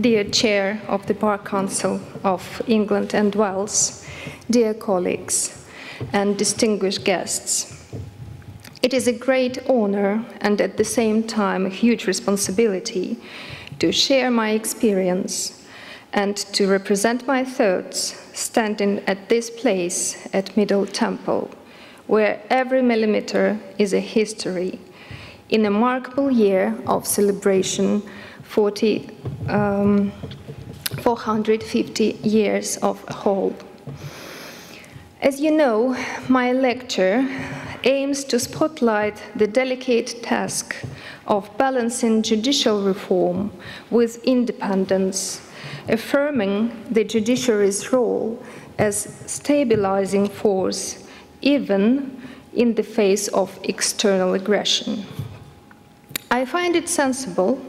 dear Chair of the Bar Council of England and Wales, dear colleagues, and distinguished guests. It is a great honor and at the same time a huge responsibility to share my experience and to represent my thoughts standing at this place at Middle Temple, where every millimeter is a history in a remarkable year of celebration 40, um, 450 years of Hall. As you know, my lecture aims to spotlight the delicate task of balancing judicial reform with independence, affirming the judiciary's role as stabilizing force even in the face of external aggression. I find it sensible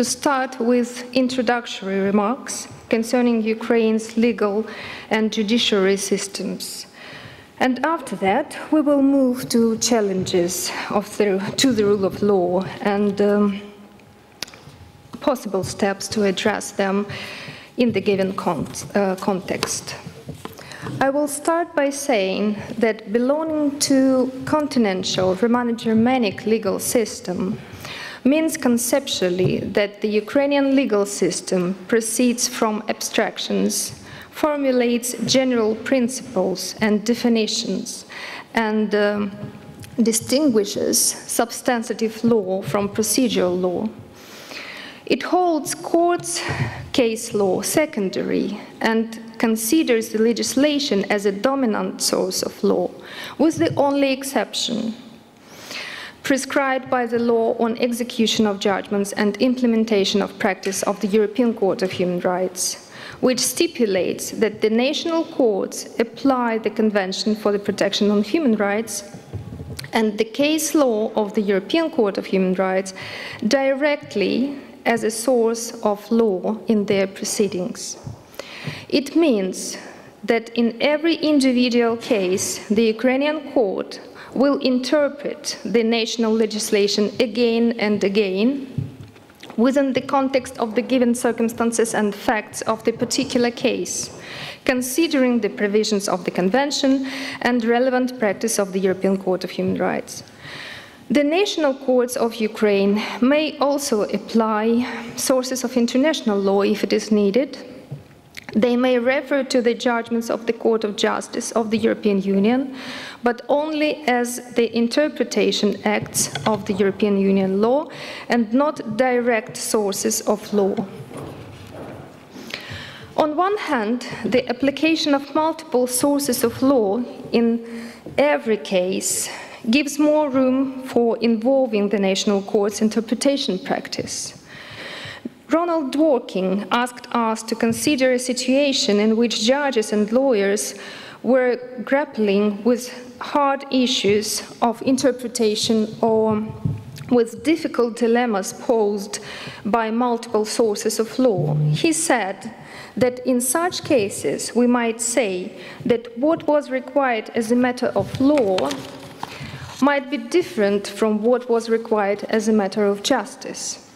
to start with introductory remarks concerning Ukraine's legal and judiciary systems. And after that, we will move to challenges the, to the rule of law and um, possible steps to address them in the given con uh, context. I will start by saying that belonging to continental Romano-Germanic legal system, means conceptually that the Ukrainian legal system proceeds from abstractions, formulates general principles and definitions, and um, distinguishes substantive law from procedural law. It holds courts' case law secondary and considers the legislation as a dominant source of law, with the only exception prescribed by the law on execution of judgments and implementation of practice of the European Court of Human Rights, which stipulates that the national courts apply the Convention for the Protection of Human Rights and the case law of the European Court of Human Rights directly as a source of law in their proceedings. It means that in every individual case, the Ukrainian court will interpret the national legislation again and again within the context of the given circumstances and facts of the particular case, considering the provisions of the Convention and relevant practice of the European Court of Human Rights. The national courts of Ukraine may also apply sources of international law if it is needed, they may refer to the judgments of the Court of Justice of the European Union, but only as the interpretation acts of the European Union law and not direct sources of law. On one hand, the application of multiple sources of law in every case gives more room for involving the national court's interpretation practice. Ronald Dworkin asked us to consider a situation in which judges and lawyers were grappling with hard issues of interpretation or with difficult dilemmas posed by multiple sources of law. He said that in such cases we might say that what was required as a matter of law might be different from what was required as a matter of justice.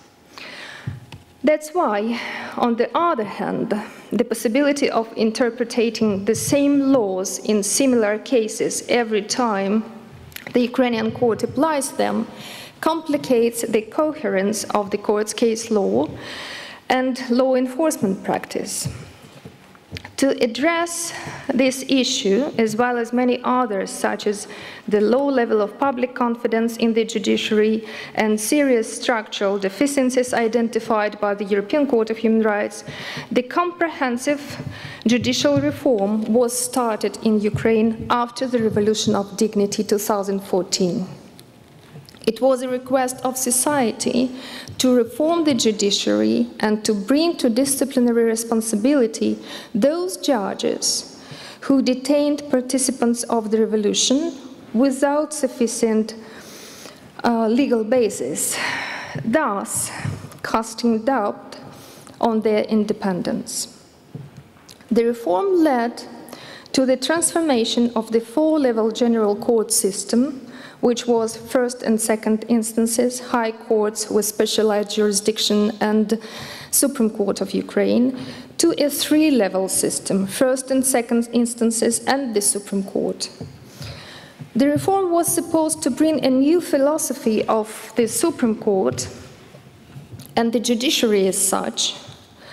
That's why, on the other hand, the possibility of interpreting the same laws in similar cases every time the Ukrainian court applies them complicates the coherence of the court's case law and law enforcement practice. To address this issue, as well as many others, such as the low level of public confidence in the judiciary and serious structural deficiencies identified by the European Court of Human Rights, the comprehensive judicial reform was started in Ukraine after the Revolution of Dignity 2014. It was a request of society to reform the judiciary and to bring to disciplinary responsibility those judges who detained participants of the revolution without sufficient uh, legal basis, thus casting doubt on their independence. The reform led to the transformation of the four-level general court system which was first and second instances, high courts with specialized jurisdiction and Supreme Court of Ukraine, to a three-level system, first and second instances and the Supreme Court. The reform was supposed to bring a new philosophy of the Supreme Court and the judiciary as such,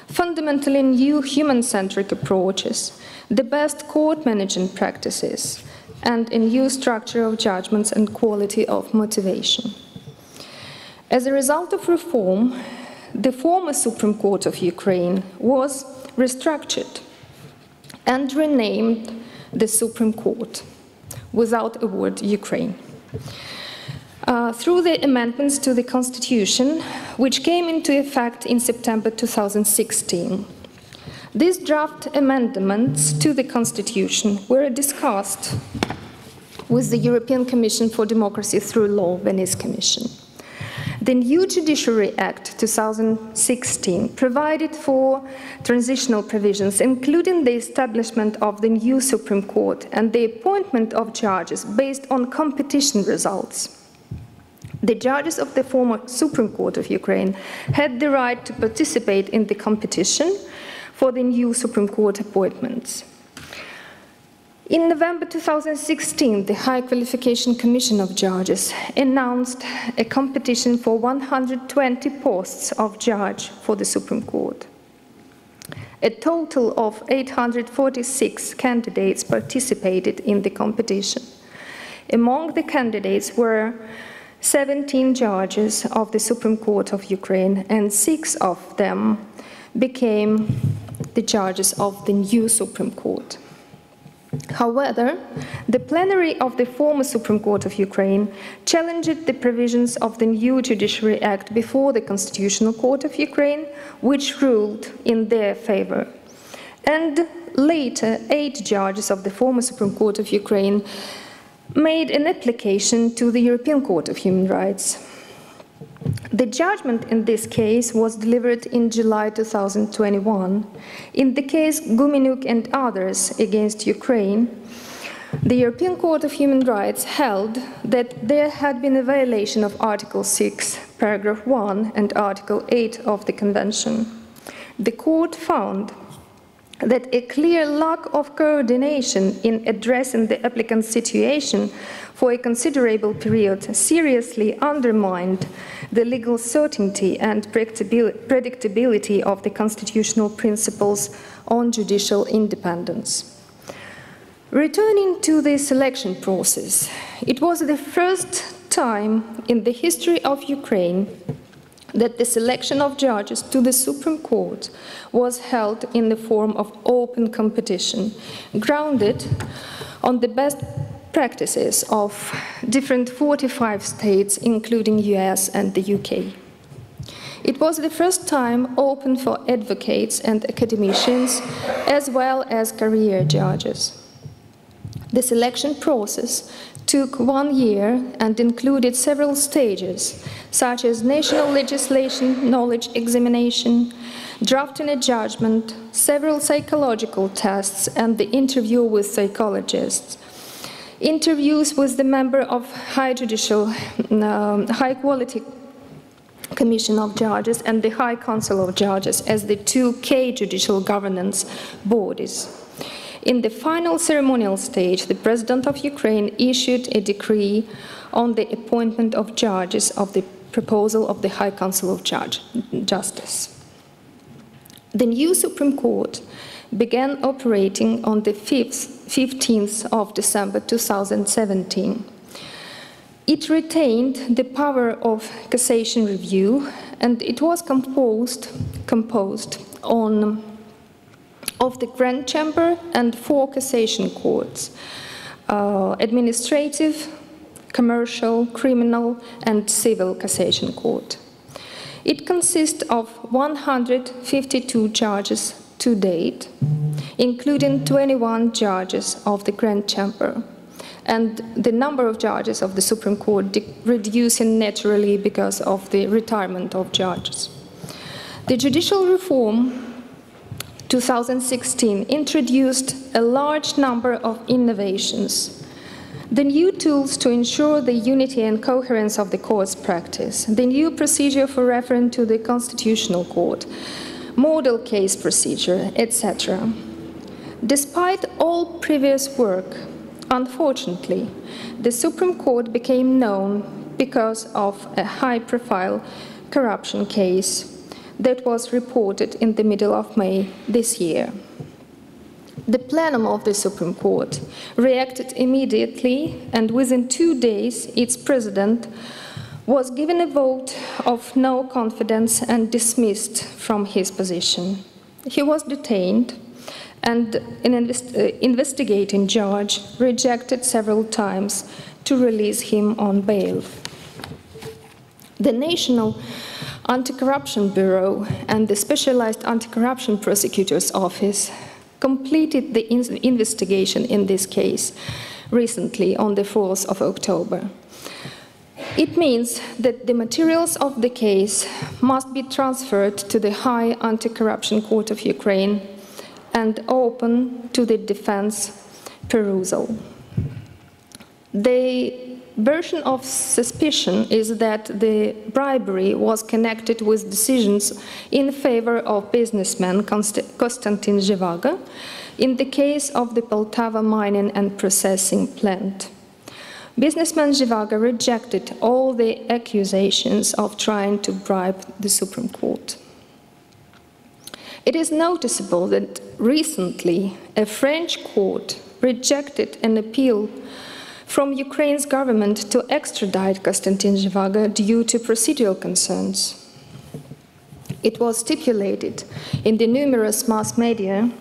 fundamentally new human-centric approaches, the best court management practices, and a new structure of judgments and quality of motivation. As a result of reform, the former Supreme Court of Ukraine was restructured and renamed the Supreme Court without a word Ukraine. Uh, through the amendments to the Constitution, which came into effect in September 2016. These draft amendments to the Constitution were discussed with the European Commission for Democracy through Law, Venice Commission. The new Judiciary Act 2016 provided for transitional provisions, including the establishment of the new Supreme Court and the appointment of judges based on competition results. The judges of the former Supreme Court of Ukraine had the right to participate in the competition for the new Supreme Court appointments. In November 2016, the High Qualification Commission of Judges announced a competition for 120 posts of judge for the Supreme Court. A total of 846 candidates participated in the competition. Among the candidates were 17 judges of the Supreme Court of Ukraine, and six of them became the judges of the new Supreme Court. However, the plenary of the former Supreme Court of Ukraine challenged the provisions of the new Judiciary Act before the Constitutional Court of Ukraine, which ruled in their favor. And later, eight judges of the former Supreme Court of Ukraine made an application to the European Court of Human Rights. The judgment in this case was delivered in July 2021. In the case Gumenyuk and others against Ukraine, the European Court of Human Rights held that there had been a violation of Article 6, paragraph 1 and Article 8 of the Convention. The court found that a clear lack of coordination in addressing the applicant's situation for a considerable period seriously undermined the legal certainty and predictability of the constitutional principles on judicial independence. Returning to the selection process, it was the first time in the history of Ukraine that the selection of judges to the Supreme Court was held in the form of open competition, grounded on the best practices of different 45 states, including US and the UK. It was the first time open for advocates and academicians, as well as career judges. The selection process took one year and included several stages, such as national legislation, knowledge examination, drafting a judgment, several psychological tests, and the interview with psychologists. Interviews with the member of high judicial, um, high quality Commission of Judges and the High Council of Judges as the two key judicial governance bodies. In the final ceremonial stage, the President of Ukraine issued a decree on the appointment of judges of the proposal of the High Council of Judge, Justice. The new Supreme Court began operating on the 5th, 15th of December 2017. It retained the power of cassation review and it was composed, composed on of the Grand Chamber and four cassation courts, uh, administrative, commercial, criminal, and civil cassation court. It consists of 152 judges to date, including 21 judges of the Grand Chamber, and the number of judges of the Supreme Court reducing naturally because of the retirement of judges. The judicial reform 2016 introduced a large number of innovations. The new tools to ensure the unity and coherence of the court's practice, the new procedure for reference to the Constitutional Court, model case procedure, etc. Despite all previous work, unfortunately, the Supreme Court became known because of a high profile corruption case that was reported in the middle of May this year. The plenum of the Supreme Court reacted immediately, and within two days, its president was given a vote of no confidence and dismissed from his position. He was detained, and an invest uh, investigating judge rejected several times to release him on bail. The National Anti Corruption Bureau and the Specialized Anti Corruption Prosecutor's Office completed the in investigation in this case recently on the 4th of October. It means that the materials of the case must be transferred to the High Anti-Corruption Court of Ukraine and open to the defense perusal. The version of suspicion is that the bribery was connected with decisions in favor of businessman Konstantin Zhevago in the case of the Poltava mining and processing plant. Businessman Zhevago rejected all the accusations of trying to bribe the Supreme Court. It is noticeable that recently a French court rejected an appeal from Ukraine's government to extradite Konstantin Zhevago due to procedural concerns. It was stipulated in the numerous mass media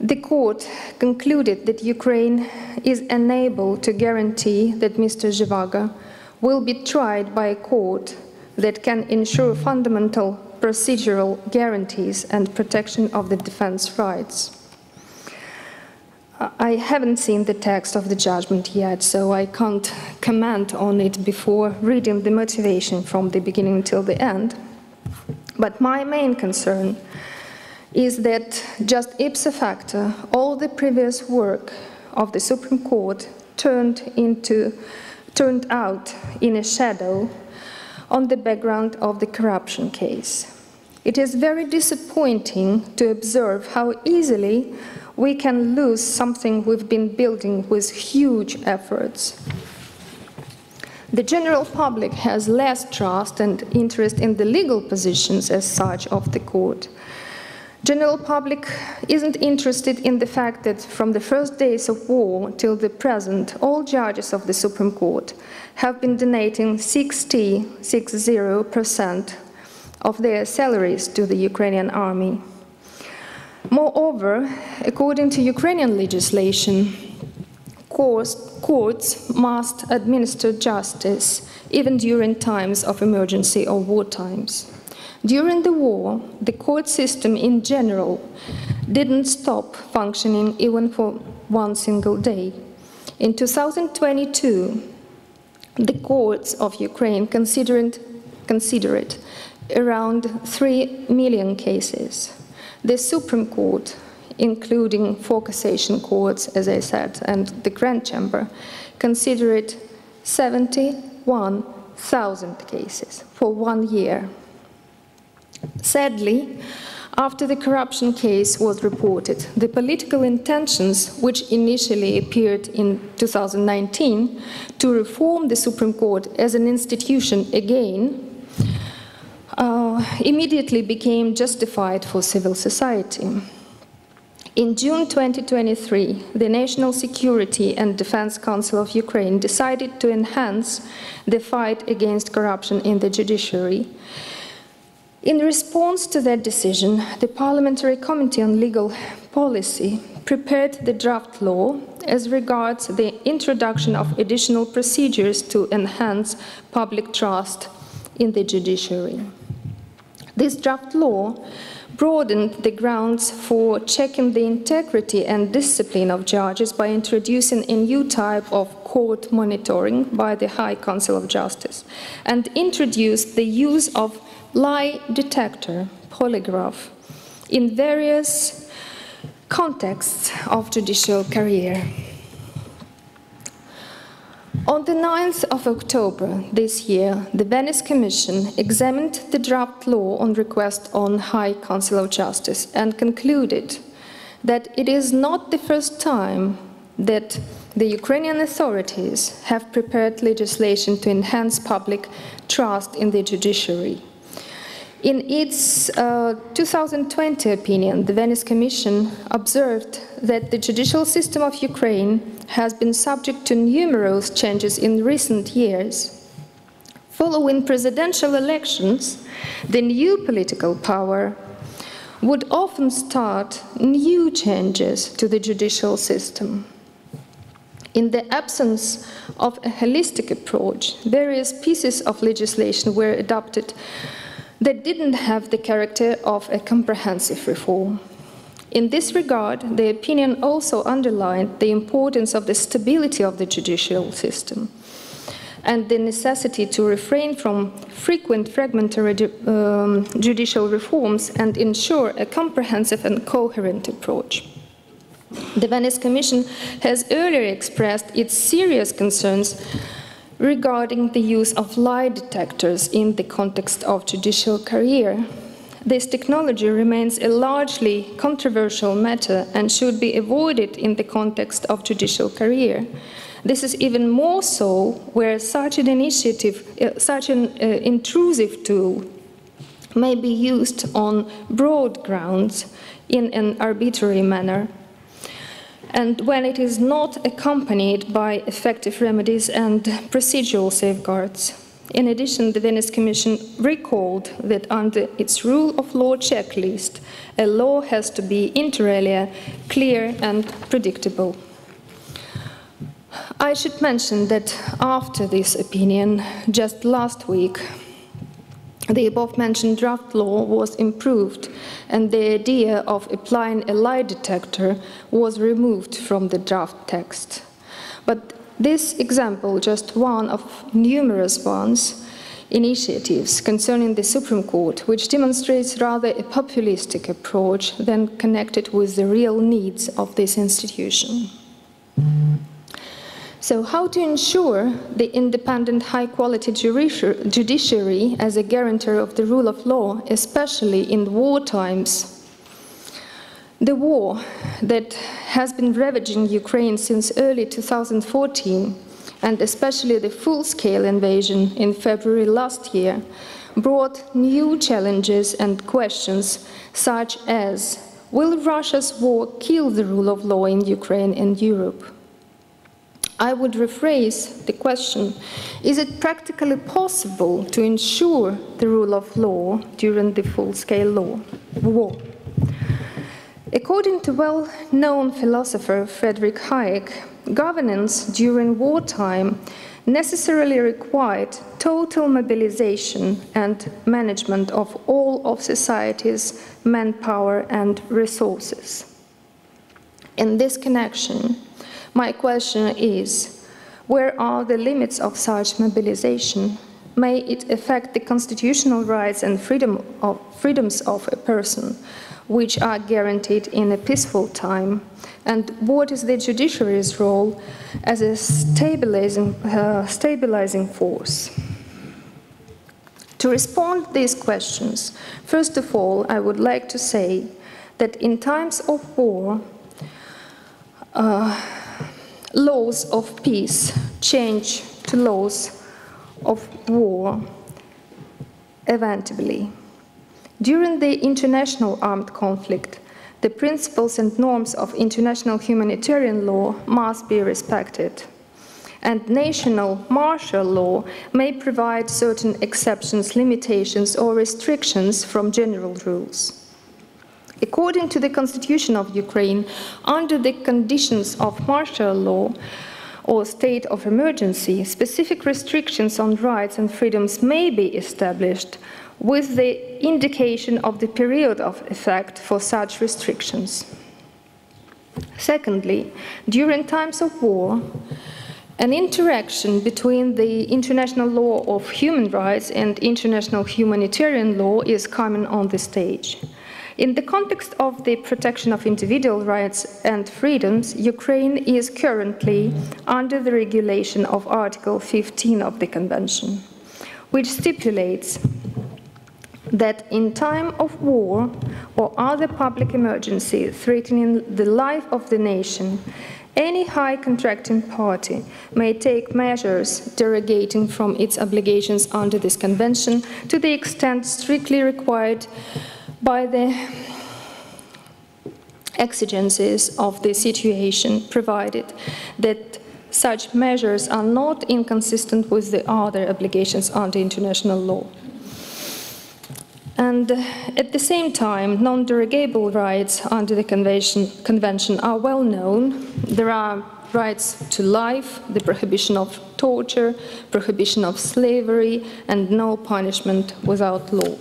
the court concluded that Ukraine is unable to guarantee that Mr. Zhevago will be tried by a court that can ensure fundamental procedural guarantees and protection of the defense rights. I haven't seen the text of the judgment yet, so I can't comment on it before reading the motivation from the beginning till the end. But my main concern is that just ipso facto, all the previous work of the Supreme Court turned into turned out in a shadow on the background of the corruption case. It is very disappointing to observe how easily we can lose something we've been building with huge efforts. The general public has less trust and interest in the legal positions as such of the court. General public isn't interested in the fact that from the first days of war till the present, all judges of the Supreme Court have been donating 60, 60% of their salaries to the Ukrainian army. Moreover, according to Ukrainian legislation, courts, must administer justice even during times of emergency or war times. During the war, the court system in general didn't stop functioning even for one single day. In 2022, the courts of Ukraine considered, considered around 3 million cases. The Supreme Court, including four cassation courts, as I said, and the Grand Chamber, considered 71,000 cases for one year. Sadly, after the corruption case was reported, the political intentions, which initially appeared in 2019 to reform the Supreme Court as an institution again, uh, immediately became justified for civil society. In June 2023, the National Security and Defense Council of Ukraine decided to enhance the fight against corruption in the judiciary. In response to that decision, the Parliamentary Committee on Legal Policy prepared the draft law as regards the introduction of additional procedures to enhance public trust in the judiciary. This draft law broadened the grounds for checking the integrity and discipline of judges by introducing a new type of court monitoring by the High Council of Justice and introduced the use of lie detector, polygraph, in various contexts of judicial career. On the 9th of October this year, the Venice Commission examined the draft law on request on High Council of Justice and concluded that it is not the first time that the Ukrainian authorities have prepared legislation to enhance public trust in the judiciary. In its uh, 2020 opinion, the Venice Commission observed that the judicial system of Ukraine has been subject to numerous changes in recent years. Following presidential elections, the new political power would often start new changes to the judicial system. In the absence of a holistic approach, various pieces of legislation were adopted that didn't have the character of a comprehensive reform. In this regard, the opinion also underlined the importance of the stability of the judicial system and the necessity to refrain from frequent fragmentary um, judicial reforms and ensure a comprehensive and coherent approach. The Venice Commission has earlier expressed its serious concerns regarding the use of lie detectors in the context of judicial career. This technology remains a largely controversial matter and should be avoided in the context of judicial career. This is even more so where such an initiative, uh, such an uh, intrusive tool may be used on broad grounds in an arbitrary manner and when it is not accompanied by effective remedies and procedural safeguards. In addition, the Venice Commission recalled that under its rule of law checklist, a law has to be inter alia clear and predictable. I should mention that after this opinion, just last week, the above mentioned draft law was improved and the idea of applying a lie detector was removed from the draft text. But this example, just one of numerous ones, initiatives concerning the Supreme Court, which demonstrates rather a populistic approach than connected with the real needs of this institution. So, how to ensure the independent, high quality judiciary as a guarantor of the rule of law, especially in war times? The war that has been ravaging Ukraine since early 2014, and especially the full scale invasion in February last year, brought new challenges and questions, such as Will Russia's war kill the rule of law in Ukraine and Europe? I would rephrase the question Is it practically possible to ensure the rule of law during the full scale war? According to well known philosopher Frederick Hayek, governance during wartime necessarily required total mobilization and management of all of society's manpower and resources. In this connection, my question is, where are the limits of such mobilization? May it affect the constitutional rights and freedom of, freedoms of a person, which are guaranteed in a peaceful time? And what is the judiciary's role as a stabilizing, uh, stabilizing force? To respond to these questions, first of all, I would like to say that in times of war, uh, laws of peace change to laws of war eventually. During the international armed conflict, the principles and norms of international humanitarian law must be respected. And national martial law may provide certain exceptions, limitations, or restrictions from general rules. According to the constitution of Ukraine, under the conditions of martial law or state of emergency, specific restrictions on rights and freedoms may be established with the indication of the period of effect for such restrictions. Secondly, during times of war, an interaction between the international law of human rights and international humanitarian law is common on the stage. In the context of the protection of individual rights and freedoms, Ukraine is currently under the regulation of Article 15 of the Convention, which stipulates that in time of war or other public emergency threatening the life of the nation, any high contracting party may take measures derogating from its obligations under this convention to the extent strictly required by the exigencies of the situation, provided that such measures are not inconsistent with the other obligations under international law. And at the same time, non-derogable rights under the convention, convention are well known. There are rights to life, the prohibition of torture, prohibition of slavery, and no punishment without law.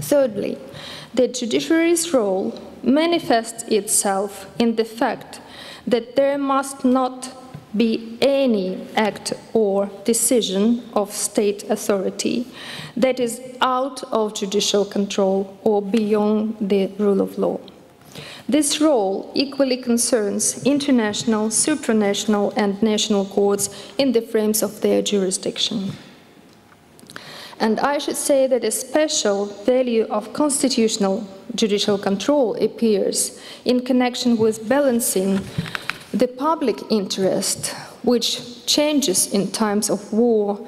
Thirdly, the judiciary's role manifests itself in the fact that there must not be any act or decision of state authority that is out of judicial control or beyond the rule of law. This role equally concerns international, supranational, and national courts in the frames of their jurisdiction. And I should say that a special value of constitutional judicial control appears in connection with balancing the public interest, which changes in times of war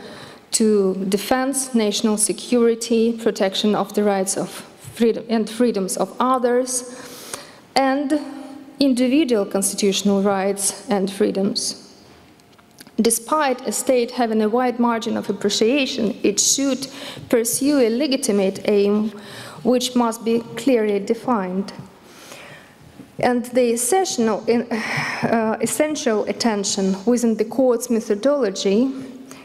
to defense, national security, protection of the rights of freedom and freedoms of others, and individual constitutional rights and freedoms. Despite a state having a wide margin of appreciation, it should pursue a legitimate aim which must be clearly defined. And the essential, uh, essential attention within the court's methodology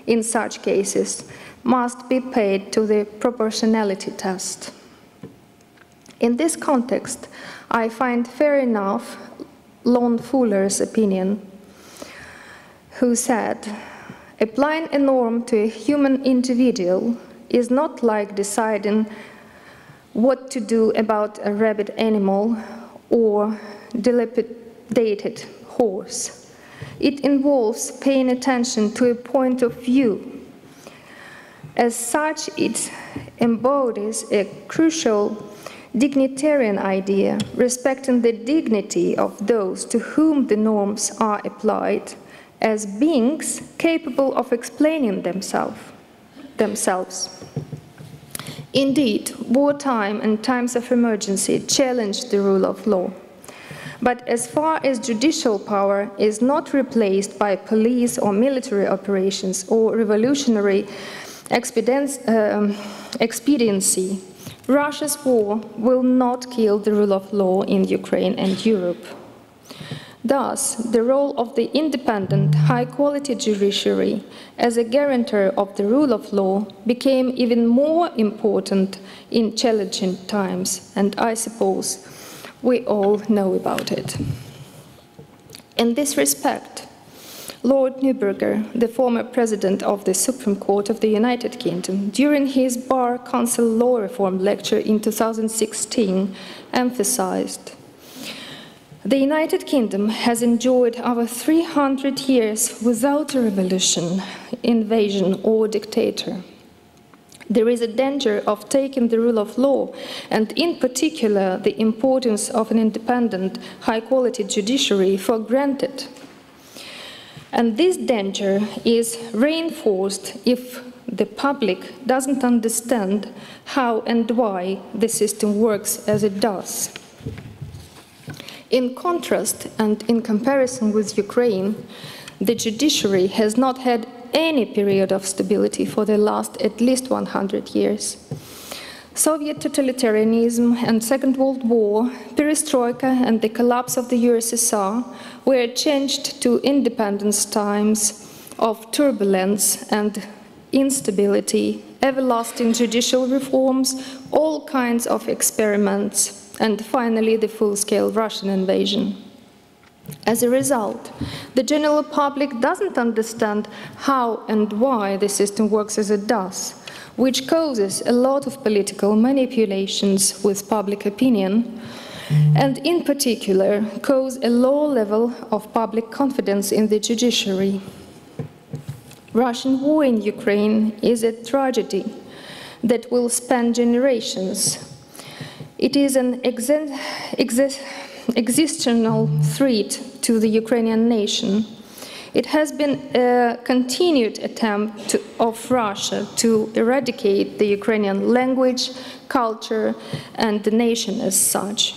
in such cases must be paid to the proportionality test. In this context, I find fair enough Lon Fuller's opinion, who said, applying a norm to a human individual is not like deciding what to do about a rabid animal or dilapidated horse. It involves paying attention to a point of view. As such, it embodies a crucial dignitarian idea, respecting the dignity of those to whom the norms are applied as beings capable of explaining themselves. themselves. Indeed, wartime and times of emergency challenge the rule of law. But as far as judicial power is not replaced by police or military operations or revolutionary um, expediency, Russia's war will not kill the rule of law in Ukraine and Europe. Thus, the role of the independent, high-quality judiciary as a guarantor of the rule of law became even more important in challenging times, and I suppose we all know about it. In this respect, Lord Neuberger, the former president of the Supreme Court of the United Kingdom, during his Bar Council Law Reform lecture in 2016, emphasized the United Kingdom has enjoyed over 300 years without a revolution, invasion, or dictator. There is a danger of taking the rule of law, and in particular the importance of an independent, high quality judiciary, for granted. And this danger is reinforced if the public doesn't understand how and why the system works as it does. In contrast and in comparison with Ukraine, the judiciary has not had any period of stability for the last at least 100 years. Soviet totalitarianism and Second World War, perestroika and the collapse of the USSR were changed to independence times of turbulence and instability, everlasting judicial reforms, all kinds of experiments, and finally the full-scale Russian invasion. As a result, the general public doesn't understand how and why the system works as it does, which causes a lot of political manipulations with public opinion, and in particular cause a low level of public confidence in the judiciary. Russian war in Ukraine is a tragedy that will span generations. It is an existential threat to the Ukrainian nation. It has been a continued attempt to, of Russia to eradicate the Ukrainian language, culture, and the nation as such.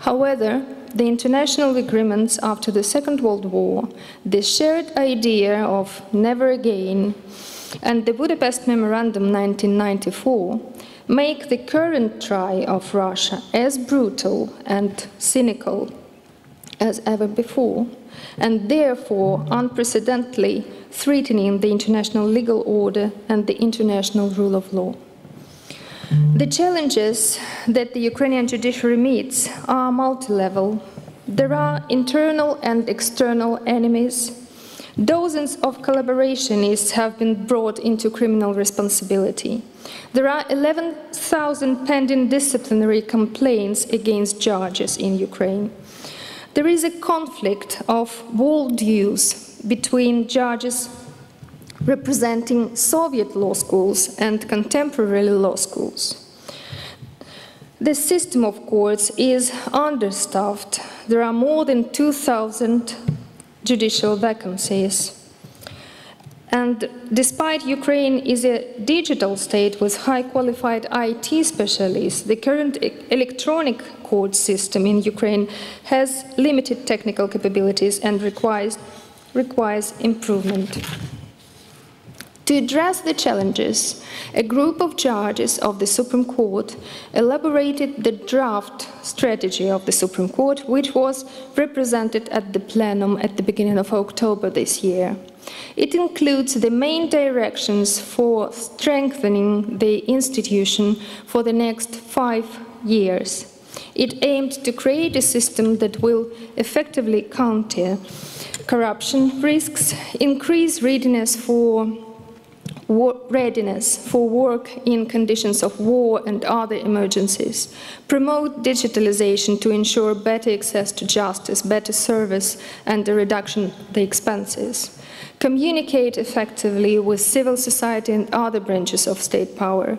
However, the international agreements after the Second World War, the shared idea of never again, and the Budapest Memorandum 1994 make the current try of Russia as brutal and cynical as ever before, and therefore unprecedentedly threatening the international legal order and the international rule of law. The challenges that the Ukrainian judiciary meets are multi-level. There are internal and external enemies. Dozens of collaborationists have been brought into criminal responsibility. There are 11,000 pending disciplinary complaints against judges in Ukraine. There is a conflict of worldviews between judges representing Soviet law schools and contemporary law schools. The system of courts is understaffed. There are more than 2,000 judicial vacancies. And despite Ukraine is a digital state with high qualified IT specialists, the current electronic court system in Ukraine has limited technical capabilities and requires, requires improvement. To address the challenges, a group of judges of the Supreme Court elaborated the draft strategy of the Supreme Court, which was represented at the plenum at the beginning of October this year. It includes the main directions for strengthening the institution for the next five years. It aimed to create a system that will effectively counter corruption risks, increase readiness for readiness for work in conditions of war and other emergencies, promote digitalization to ensure better access to justice, better service, and a reduction of the expenses, communicate effectively with civil society and other branches of state power,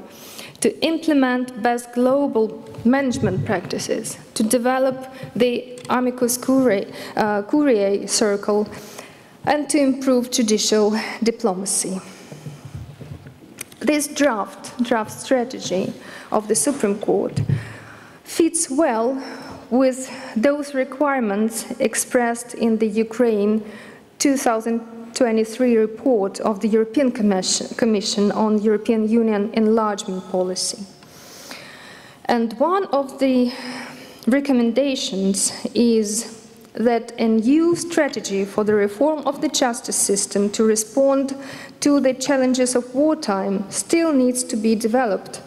to implement best global management practices, to develop the amicus curiae, uh, curiae circle, and to improve judicial diplomacy. This draft, draft strategy of the Supreme Court fits well with those requirements expressed in the Ukraine 2023 report of the European Commission, Commission on European Union enlargement policy. And one of the recommendations is that a new strategy for the reform of the justice system to respond to the challenges of wartime still needs to be developed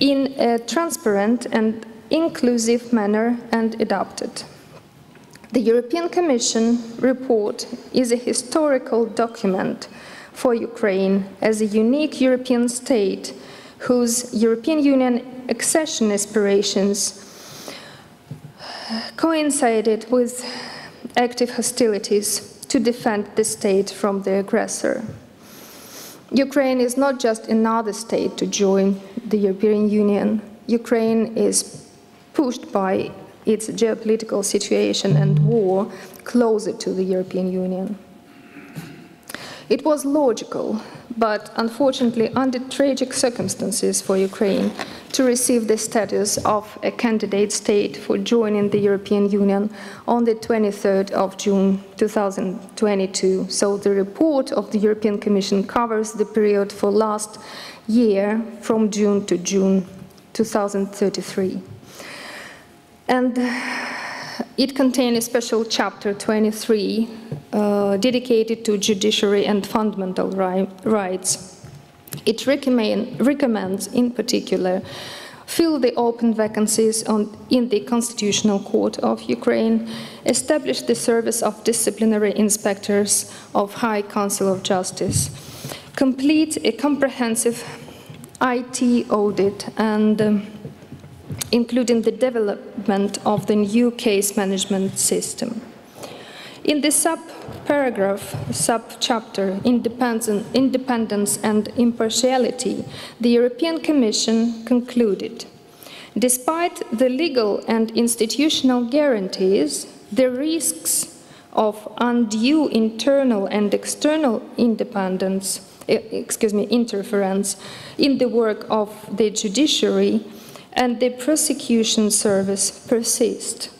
in a transparent and inclusive manner and adopted. The European Commission report is a historical document for Ukraine as a unique European state whose European Union accession aspirations coincided with active hostilities to defend the state from the aggressor. Ukraine is not just another state to join the European Union. Ukraine is pushed by its geopolitical situation and war closer to the European Union. It was logical, but unfortunately under tragic circumstances for Ukraine, to receive the status of a candidate state for joining the European Union on the 23rd of June 2022. So the report of the European Commission covers the period for last year from June to June 2033. And it contains a special chapter 23 uh, dedicated to judiciary and fundamental ri rights. It recommend, recommends, in particular, fill the open vacancies on, in the Constitutional Court of Ukraine, establish the service of disciplinary inspectors of High Council of Justice, complete a comprehensive IT audit and um, including the development of the new case management system. In the sub-paragraph, sub-chapter, independence and impartiality, the European Commission concluded, despite the legal and institutional guarantees, the risks of undue internal and external independence, excuse me, interference in the work of the judiciary and the prosecution service persist,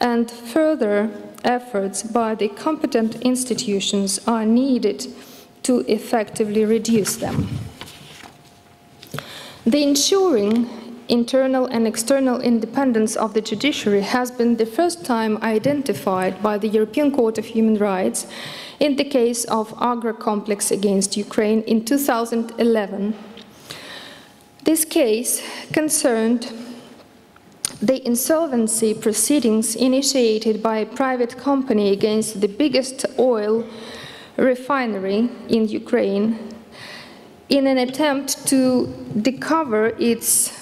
and further efforts by the competent institutions are needed to effectively reduce them. The ensuring internal and external independence of the judiciary has been the first time identified by the European Court of Human Rights in the case of Agrokompleks against Ukraine in 2011. This case concerned the insolvency proceedings initiated by a private company against the biggest oil refinery in Ukraine in an attempt to recover its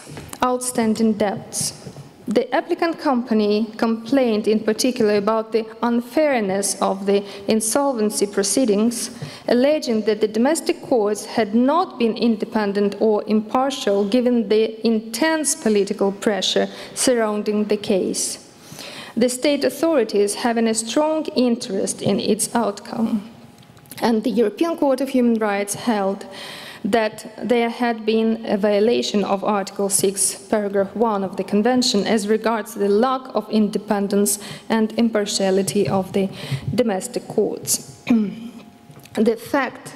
outstanding debts. The applicant company complained in particular about the unfairness of the insolvency proceedings, alleging that the domestic courts had not been independent or impartial given the intense political pressure surrounding the case. The state authorities having a strong interest in its outcome. And the European Court of Human Rights held that there had been a violation of Article 6, paragraph 1 of the Convention as regards the lack of independence and impartiality of the domestic courts. the fact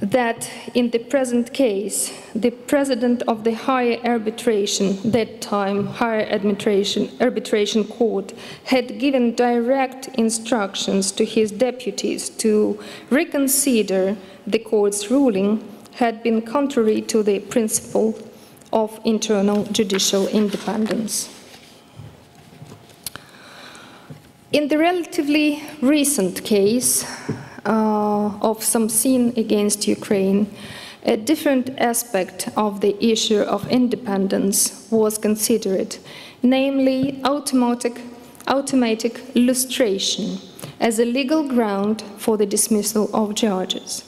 that in the present case, the president of the higher arbitration, that time higher arbitration, arbitration court, had given direct instructions to his deputies to reconsider the court's ruling had been contrary to the principle of internal judicial independence. In the relatively recent case uh, of Samsin against Ukraine, a different aspect of the issue of independence was considered, namely automatic, automatic lustration as a legal ground for the dismissal of charges.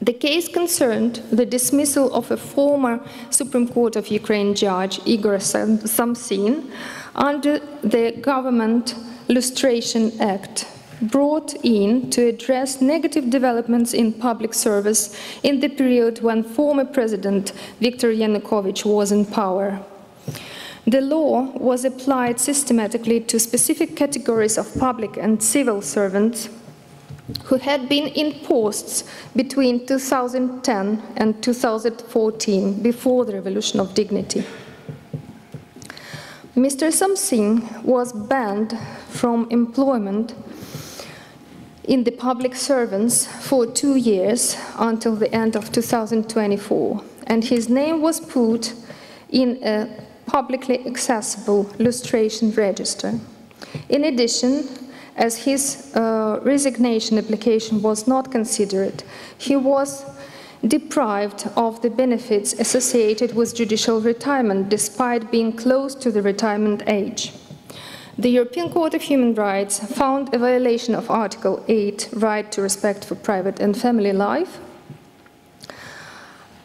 The case concerned the dismissal of a former Supreme Court of Ukraine judge, Igor Samsin, under the Government Lustration Act, brought in to address negative developments in public service in the period when former President Viktor Yanukovych was in power. The law was applied systematically to specific categories of public and civil servants who had been in posts between 2010 and 2014, before the Revolution of Dignity. Mr. Samsin was banned from employment in the public servants for two years until the end of 2024, and his name was put in a publicly accessible lustration register. In addition, as his uh, resignation application was not considered, he was deprived of the benefits associated with judicial retirement despite being close to the retirement age. The European Court of Human Rights found a violation of Article 8, right to respect for private and family life,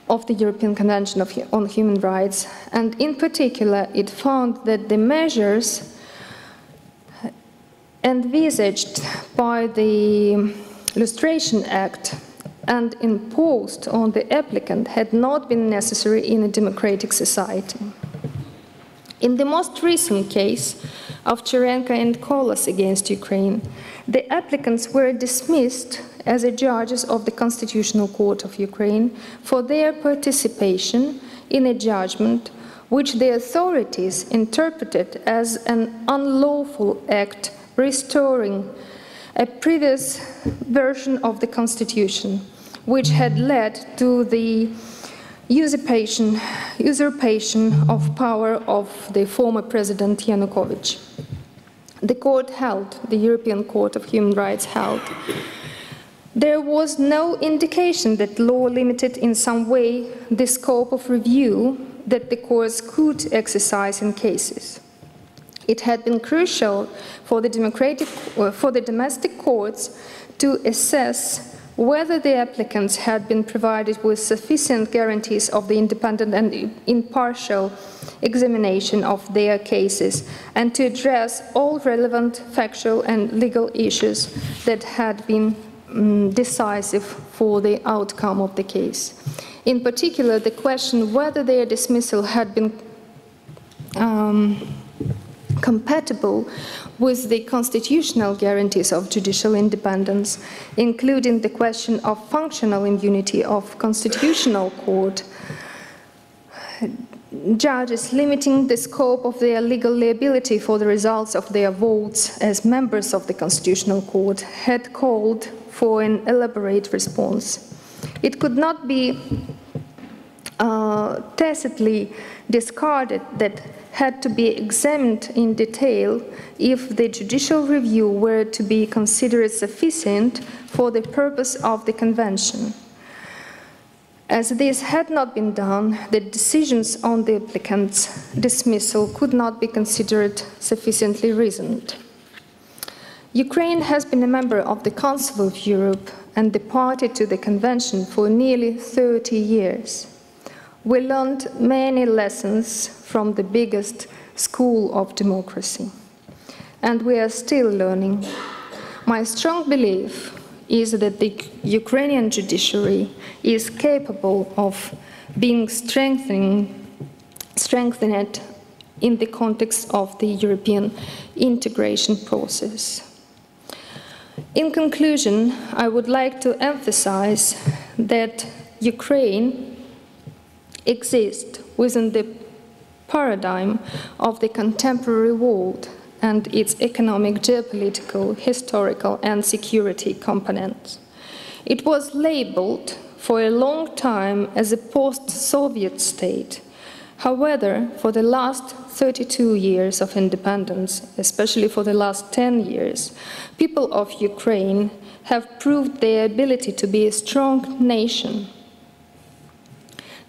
of the European Convention on Human Rights, and in particular, it found that the measures envisaged by the Lustration Act and imposed on the applicant had not been necessary in a democratic society. In the most recent case of Ovcharenko and Kolos against Ukraine, the applicants were dismissed as judges of the Constitutional Court of Ukraine for their participation in a judgment which the authorities interpreted as an unlawful act restoring a previous version of the constitution, which had led to the usurpation, usurpation of power of the former president Yanukovych. The court held, the European Court of Human Rights held, There was no indication that law limited in some way the scope of review that the courts could exercise in cases. It had been crucial for the, democratic, uh, for the domestic courts to assess whether the applicants had been provided with sufficient guarantees of the independent and impartial examination of their cases and to address all relevant factual and legal issues that had been um, decisive for the outcome of the case. In particular, the question whether their dismissal had been um, compatible with the constitutional guarantees of judicial independence, including the question of functional immunity of constitutional court, judges limiting the scope of their legal liability for the results of their votes as members of the constitutional court had called for an elaborate response. It could not be uh, tacitly discarded that had to be examined in detail if the judicial review were to be considered sufficient for the purpose of the Convention. As this had not been done, the decisions on the applicant's dismissal could not be considered sufficiently reasoned. Ukraine has been a member of the Council of Europe and the party to the Convention for nearly 30 years. We learned many lessons from the biggest school of democracy, and we are still learning. My strong belief is that the Ukrainian judiciary is capable of being strengthened, strengthened in the context of the European integration process. In conclusion, I would like to emphasize that Ukraine exist within the paradigm of the contemporary world and its economic, geopolitical, historical, and security components. It was labeled for a long time as a post-Soviet state. However, for the last 32 years of independence, especially for the last 10 years, people of Ukraine have proved their ability to be a strong nation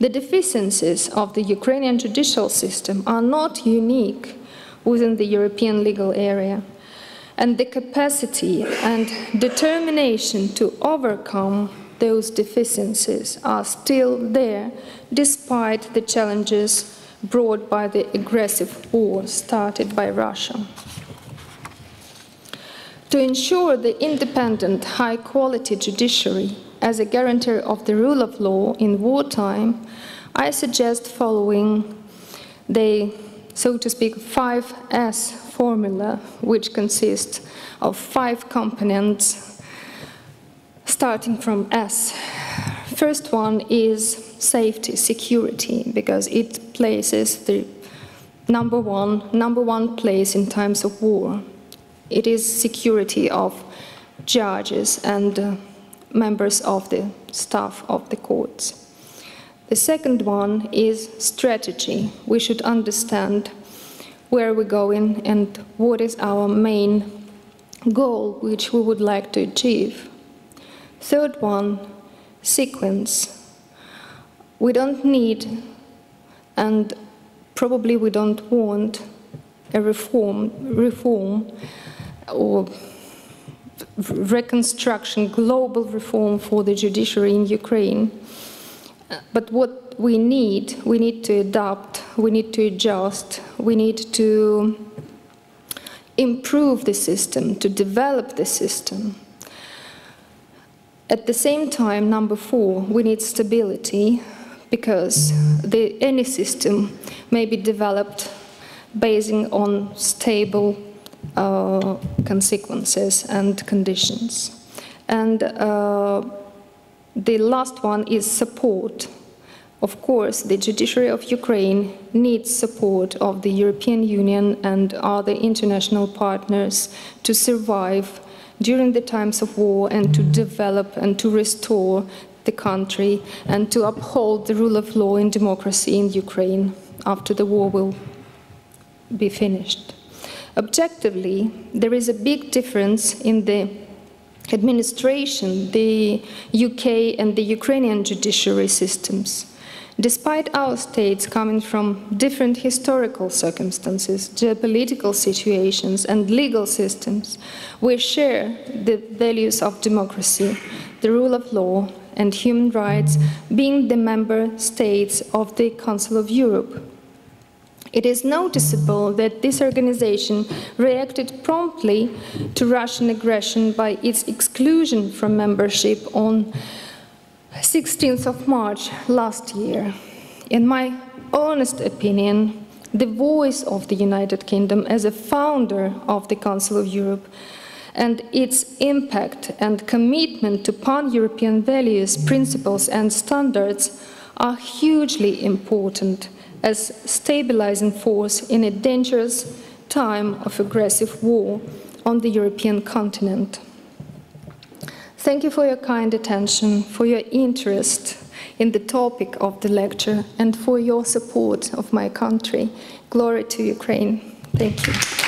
the deficiencies of the Ukrainian judicial system are not unique within the European legal area, and the capacity and determination to overcome those deficiencies are still there despite the challenges brought by the aggressive war started by Russia. To ensure the independent, high quality judiciary as a guarantor of the rule of law in wartime, I suggest following the, so to speak, 5S formula, which consists of five components starting from S. First one is safety, security, because it places the number one, number one place in times of war. It is security of judges and uh, members of the staff of the courts. The second one is strategy. We should understand where we're going and what is our main goal which we would like to achieve. Third one, sequence. We don't need and probably we don't want a reform, reform or reconstruction, global reform for the judiciary in Ukraine. But what we need, we need to adapt, we need to adjust, we need to improve the system, to develop the system. At the same time, number four, we need stability because the, any system may be developed basing on stable uh, consequences and conditions. And uh, the last one is support. Of course, the judiciary of Ukraine needs support of the European Union and other international partners to survive during the times of war and to develop and to restore the country and to uphold the rule of law and democracy in Ukraine after the war will be finished. Objectively, there is a big difference in the administration, the UK and the Ukrainian judiciary systems. Despite our states coming from different historical circumstances, geopolitical situations, and legal systems, we share the values of democracy, the rule of law, and human rights, being the member states of the Council of Europe. It is noticeable that this organization reacted promptly to Russian aggression by its exclusion from membership on 16th of March last year. In my honest opinion, the voice of the United Kingdom as a founder of the Council of Europe and its impact and commitment to pan-European values, principles and standards are hugely important as stabilizing force in a dangerous time of aggressive war on the European continent. Thank you for your kind attention, for your interest in the topic of the lecture, and for your support of my country. Glory to Ukraine. Thank you.